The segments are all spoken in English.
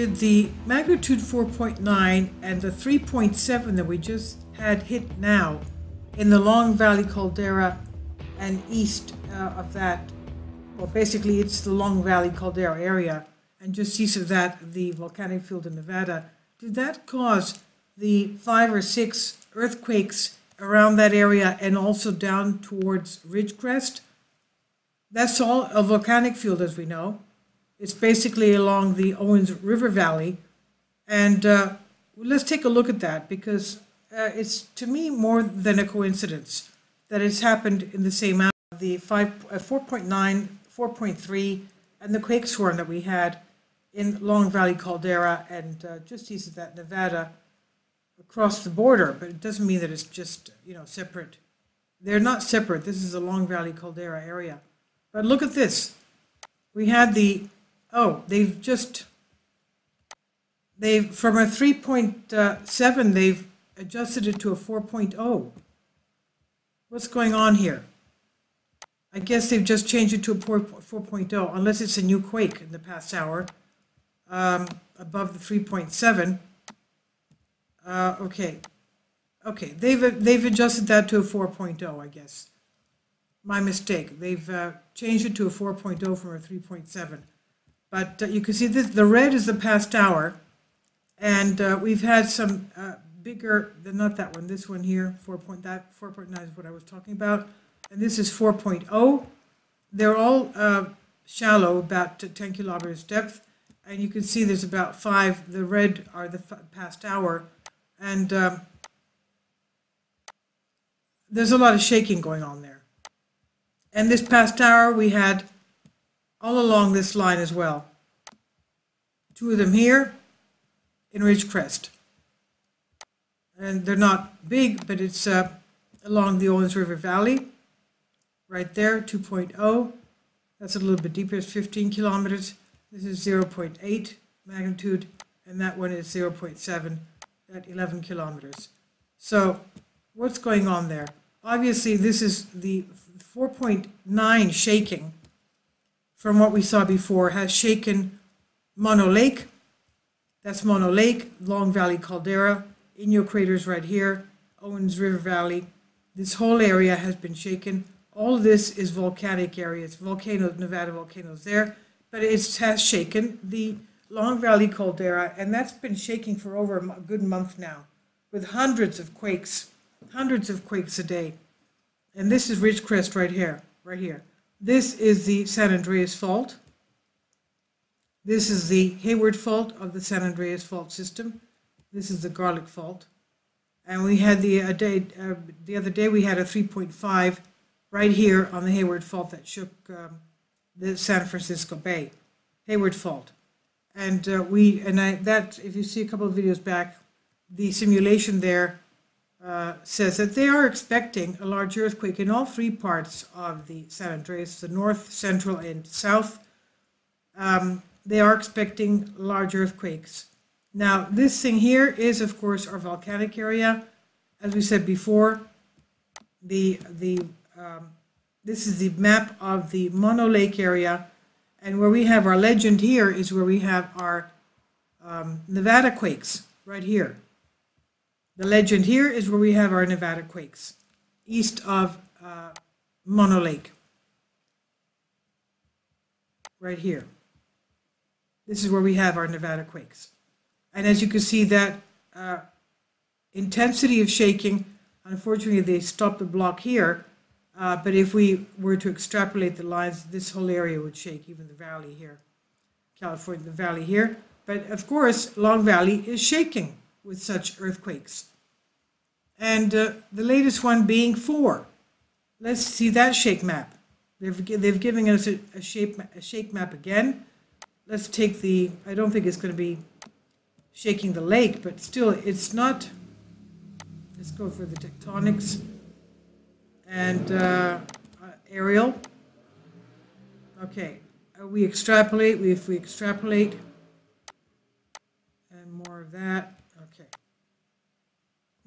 did the magnitude 4.9 and the 3.7 that we just had hit now in the Long Valley caldera and east uh, of that, well, basically it's the Long Valley caldera area, and just east of that, the volcanic field in Nevada, did that cause the five or six earthquakes around that area and also down towards Ridgecrest? That's all a volcanic field, as we know. It's basically along the Owens River Valley. And uh, let's take a look at that because uh, it's to me more than a coincidence that it's happened in the same hour. The 5, uh, 4.9, 4.3, and the quake swarm that we had in Long Valley Caldera and uh, just east of that, Nevada, across the border. But it doesn't mean that it's just, you know, separate. They're not separate. This is the Long Valley Caldera area. But look at this. We had the Oh, they've just, they've, from a 3.7, they've adjusted it to a 4.0. What's going on here? I guess they've just changed it to a 4.0, unless it's a new quake in the past hour, um, above the 3.7. Uh, okay, okay, they've, they've adjusted that to a 4.0, I guess. My mistake. They've uh, changed it to a 4.0 from a 3.7. But uh, you can see this, the red is the past hour. And uh, we've had some uh, bigger, than not that one, this one here, 4 point, that 4.9 is what I was talking about. And this is 4.0. They're all uh, shallow, about 10 kilometers depth. And you can see there's about five, the red are the past hour. And um, there's a lot of shaking going on there. And this past hour, we had all along this line as well. Two of them here in Ridgecrest. And they're not big, but it's uh, along the Owens River Valley, right there, 2.0. That's a little bit deeper, it's 15 kilometers. This is 0.8 magnitude, and that one is 0.7 at 11 kilometers. So what's going on there? Obviously, this is the 4.9 shaking from what we saw before has shaken Mono Lake. That's Mono Lake, Long Valley Caldera, Inyo craters right here, Owens River Valley. This whole area has been shaken. All of this is volcanic area. It's volcanoes, Nevada volcanoes there, but it has shaken the Long Valley Caldera, and that's been shaking for over a good month now, with hundreds of quakes, hundreds of quakes a day. And this is Ridgecrest right here, right here. This is the San Andreas Fault. This is the Hayward Fault of the San Andreas Fault system. This is the Garlock Fault. And we had the, uh, day, uh, the other day, we had a 3.5 right here on the Hayward Fault that shook um, the San Francisco Bay. Hayward Fault. And uh, we, and I, that, if you see a couple of videos back, the simulation there uh, says that they are expecting a large earthquake in all three parts of the San Andreas, the north, central, and south. Um, they are expecting large earthquakes. Now, this thing here is, of course, our volcanic area. As we said before, the the um, this is the map of the Mono Lake area, and where we have our legend here is where we have our um, Nevada quakes right here. The legend here is where we have our Nevada quakes, east of uh, Mono Lake. Right here. This is where we have our Nevada quakes. And as you can see that uh, intensity of shaking, unfortunately they stopped the block here, uh, but if we were to extrapolate the lines, this whole area would shake, even the valley here, California, the valley here. But of course, Long Valley is shaking with such earthquakes and uh, the latest one being four. Let's see that shake map. They've, they've given us a, a, shape, a shake map again. Let's take the, I don't think it's going to be shaking the lake, but still it's not, let's go for the tectonics and uh, uh, aerial. Okay, uh, we extrapolate, we, if we extrapolate, and more of that,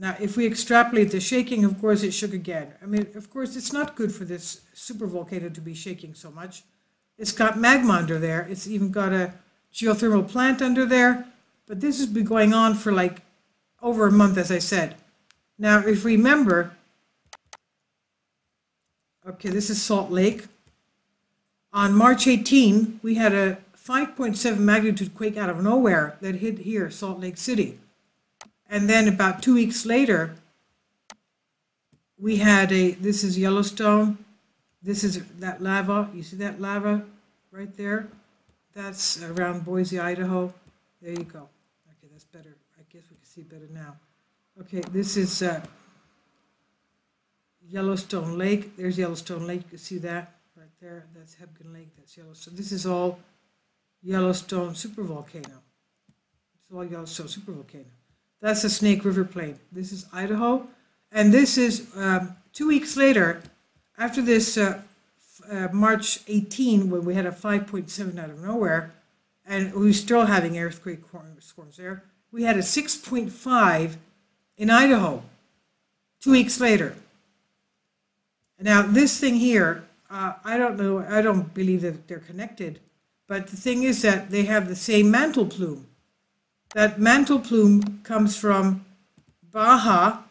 now, if we extrapolate the shaking, of course, it shook again. I mean, of course, it's not good for this supervolcano to be shaking so much. It's got magma under there. It's even got a geothermal plant under there, but this has been going on for like over a month, as I said. Now, if you remember, okay, this is Salt Lake. On March 18, we had a 5.7 magnitude quake out of nowhere that hit here, Salt Lake City. And then about two weeks later, we had a, this is Yellowstone. This is that lava. You see that lava right there? That's around Boise, Idaho. There you go. Okay, that's better. I guess we can see better now. Okay, this is uh, Yellowstone Lake. There's Yellowstone Lake. You can see that right there. That's Hebgen Lake. That's Yellowstone. This is all Yellowstone supervolcano. It's all Yellowstone supervolcano. That's the Snake River Plain. This is Idaho. And this is um, two weeks later, after this uh, uh, March 18, when we had a 5.7 out of nowhere, and we were still having earthquake storms there, we had a 6.5 in Idaho two weeks later. Now, this thing here, uh, I don't know, I don't believe that they're connected, but the thing is that they have the same mantle plume. That mantle plume comes from Baja.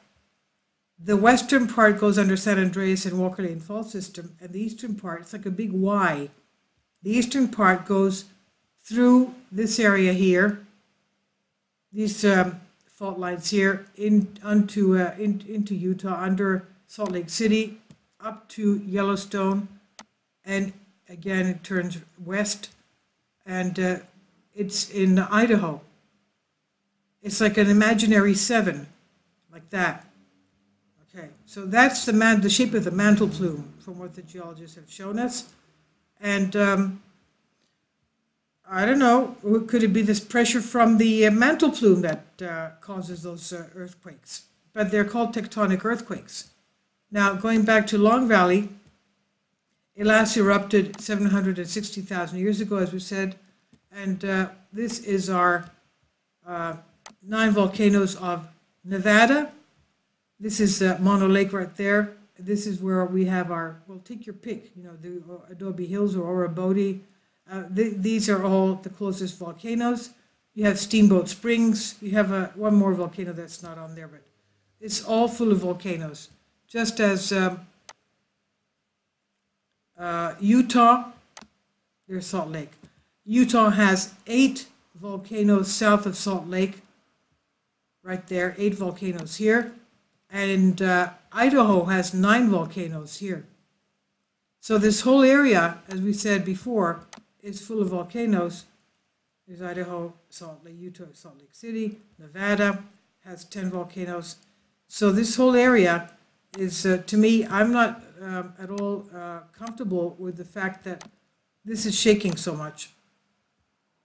The western part goes under San Andreas and Walker Lane Fault System, and the eastern part, it's like a big Y. The eastern part goes through this area here, these um, fault lines here, in onto uh, in, into Utah, under Salt Lake City, up to Yellowstone, and again it turns west, and uh, it's in Idaho. It's like an imaginary seven, like that. Okay, so that's the man, the shape of the mantle plume from what the geologists have shown us, and um, I don't know. Could it be this pressure from the uh, mantle plume that uh, causes those uh, earthquakes? But they're called tectonic earthquakes. Now, going back to Long Valley, it last erupted 760,000 years ago, as we said, and uh, this is our uh, nine volcanoes of Nevada. This is uh, Mono Lake right there. This is where we have our, well, take your pick, you know, the Adobe Hills or Orobodi. Uh, th these are all the closest volcanoes. You have Steamboat Springs. You have a, one more volcano that's not on there, but it's all full of volcanoes just as um, uh, Utah, there's Salt Lake. Utah has eight volcanoes south of Salt Lake, right there, eight volcanoes here. And uh, Idaho has nine volcanoes here. So this whole area, as we said before, is full of volcanoes. There's Idaho, Salt Lake, Utah, Salt Lake City, Nevada has 10 volcanoes. So this whole area is, uh, to me, I'm not um, at all uh, comfortable with the fact that this is shaking so much.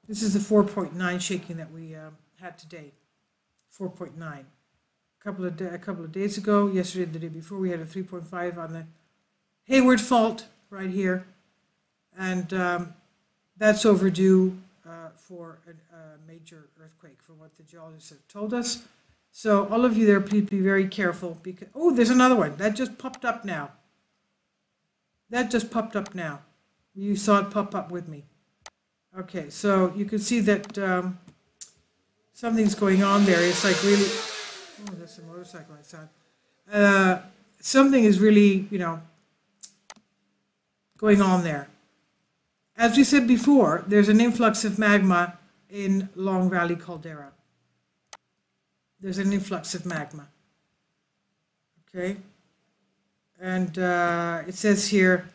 This is the 4.9 shaking that we um, had today, 4.9. A couple of a couple of days ago, yesterday, the day before, we had a 3.5 on the Hayward Fault right here, and um, that's overdue uh, for a, a major earthquake, from what the geologists have told us. So all of you there, please be very careful because, oh, there's another one. That just popped up now. That just popped up now. You saw it pop up with me. Okay, so you can see that um, something's going on there. It's like really, oh, there's a motorcycle outside. Uh, something is really, you know, going on there. As we said before, there's an influx of magma in Long Valley Caldera there's an influx of magma. Okay? And uh, it says here,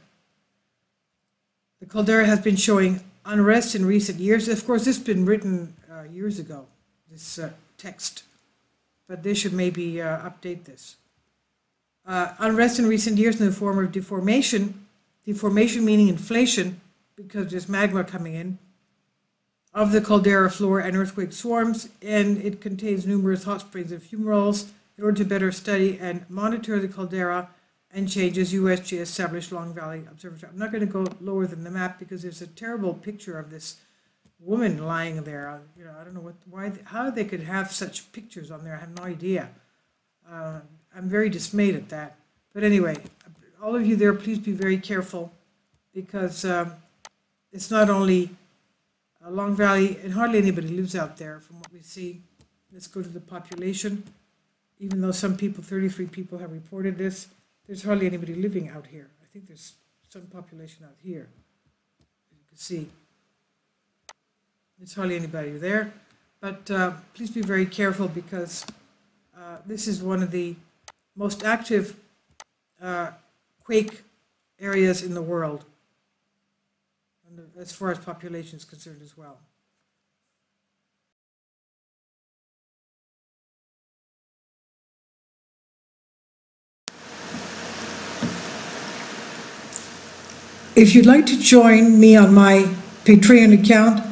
the caldera has been showing unrest in recent years. Of course, this has been written uh, years ago, this uh, text, but they should maybe uh, update this. Uh, unrest in recent years in the form of deformation, deformation meaning inflation, because there's magma coming in, of the caldera floor and earthquake swarms, and it contains numerous hot springs and fumaroles. In order to better study and monitor the caldera and changes, USG established Long Valley Observatory. I'm not going to go lower than the map because there's a terrible picture of this woman lying there. You know, I don't know what, why, how they could have such pictures on there. I have no idea. Uh, I'm very dismayed at that. But anyway, all of you there, please be very careful because um, it's not only Uh, Long Valley, and hardly anybody lives out there from what we see. Let's go to the population. Even though some people, 33 people have reported this, there's hardly anybody living out here. I think there's some population out here. You can see. There's hardly anybody there. But uh, please be very careful because uh, this is one of the most active uh, quake areas in the world, and as far as population is concerned as well. If you'd like to join me on my Patreon account,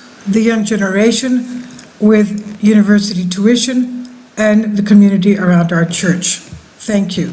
the young generation with university tuition and the community around our church. Thank you.